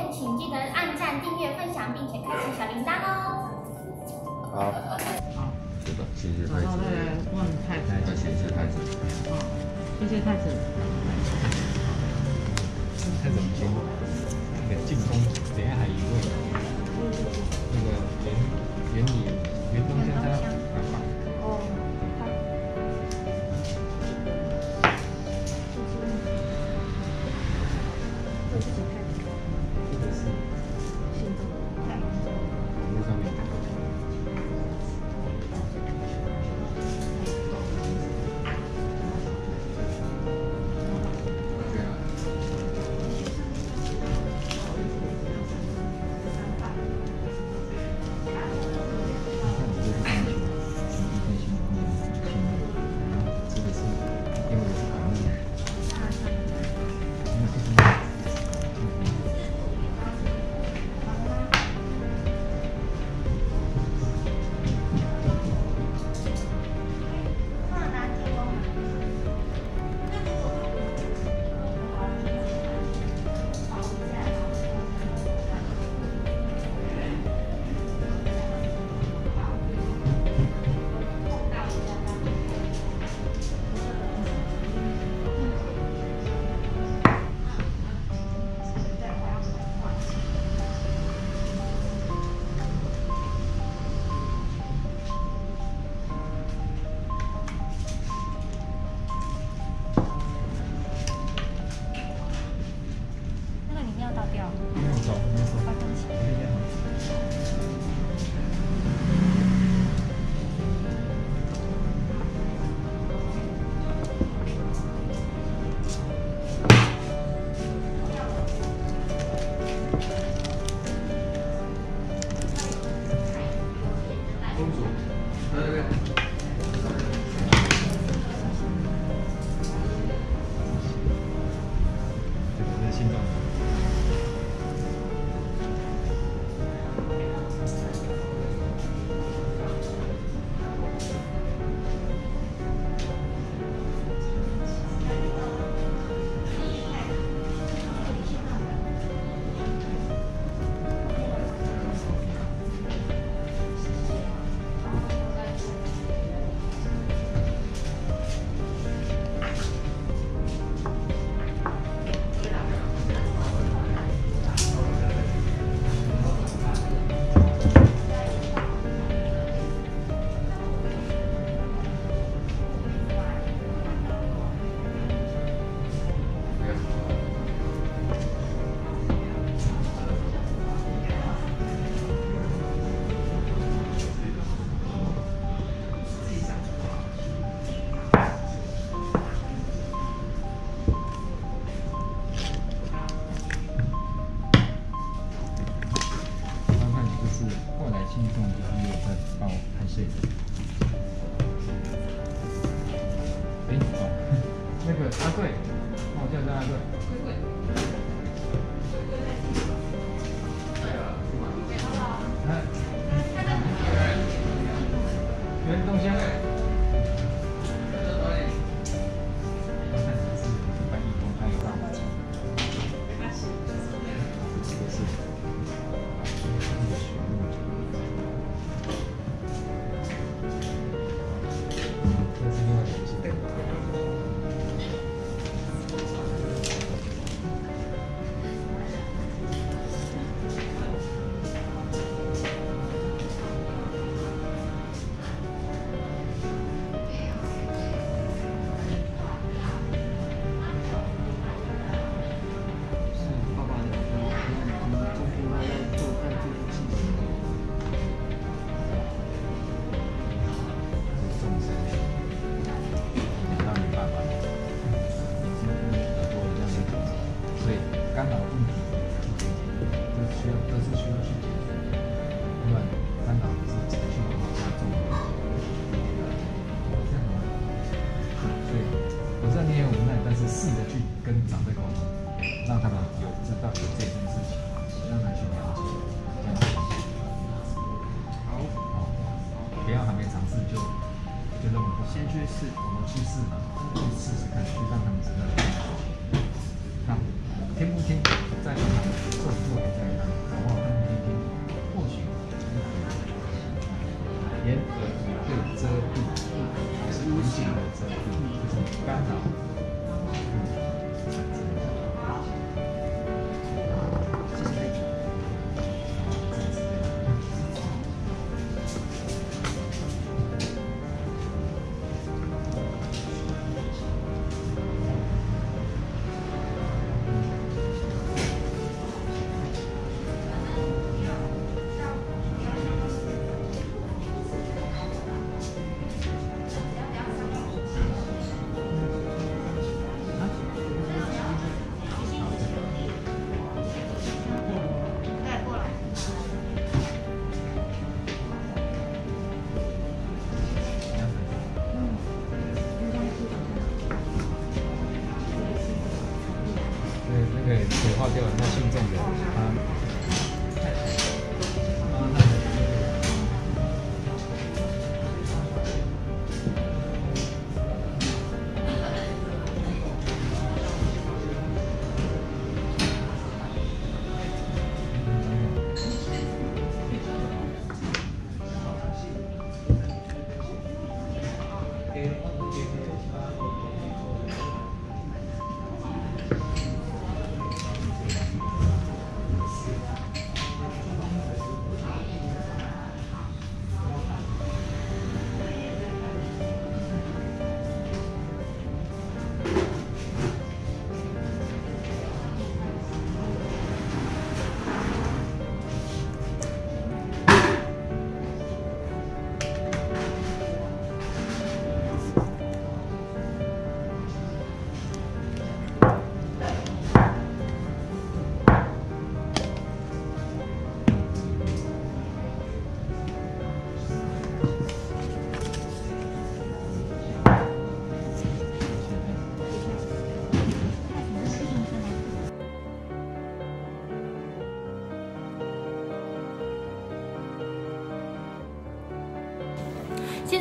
片，请记得按赞、订阅、分享，并且开启小铃铛哦。好，好，这个谢谢太子。然后，再来问太子。再谢谢太子。好，谢谢太子。太子。母亲，那个进宫，等下还有一位，那个元元礼元东先生那个阿贵，那我叫叫阿贵。贵贵。袁试着去跟长辈沟通，让他们有知道有这件事情，让他去了解，这样子。好，好，不要还没尝试就就认为不行先去试。我们去试嘛，去试试看，对水化掉了，那信众的他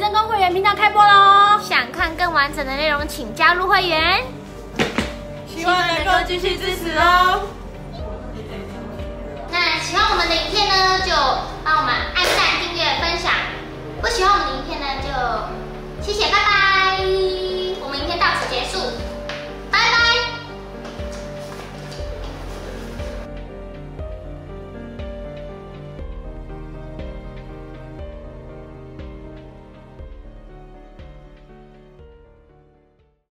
新增公会员频道开播喽！想看更完整的内容，请加入会员。希望能够继续支持哦。那喜欢我们的影片呢，就帮我们按赞、订阅、分享；不喜欢我们的影片呢，就